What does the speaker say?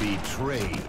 Betrayed.